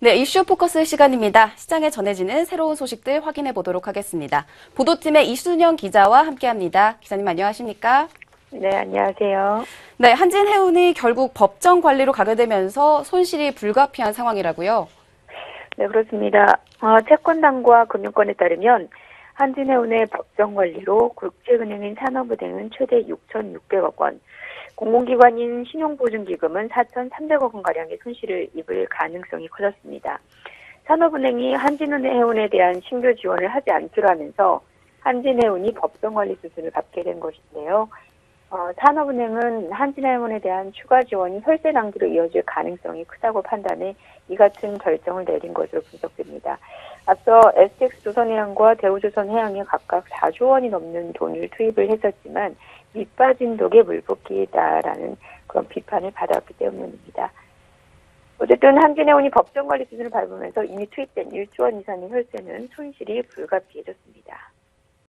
네, 이슈 포커스 시간입니다. 시장에 전해지는 새로운 소식들 확인해 보도록 하겠습니다. 보도팀의 이순영 기자와 함께합니다. 기자님 안녕하십니까? 네, 안녕하세요. 네, 한진해운이 결국 법정 관리로 가게 되면서 손실이 불가피한 상황이라고요. 네, 그렇습니다. 어, 채권단과 금융권에 따르면 한진해운의 법정 관리로 국제은행인 산업은행은 최대 6,600억 원, 공공기관인 신용보증기금은 4,300억 원 가량의 손실을 입을 가능성이 커졌습니다. 산업은행이 한진해운에 대한 신규 지원을 하지 않기로 하면서 한진해운이 법정 관리 수순을 밟게 된 것인데요. 어, 산업은행은 한진해운에 대한 추가 지원이 혈세 낭비로 이어질 가능성이 크다고 판단해 이 같은 결정을 내린 것으로 분석됩니다. 앞서 STX 조선해양과 대우조선해양이 각각 4조 원이 넘는 돈을 투입을 했었지만 밑빠진 독에 물붓기다라는 그런 비판을 받았기 때문입니다. 어쨌든 한진해운이 법정 관리 수준을 밟으면서 이미 투입된 1조 원 이상의 혈세는 손실이 불가피해졌습니다.